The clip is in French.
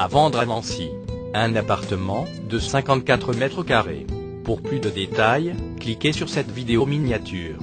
À vendre à Nancy. Un appartement de 54 mètres carrés. Pour plus de détails, cliquez sur cette vidéo miniature.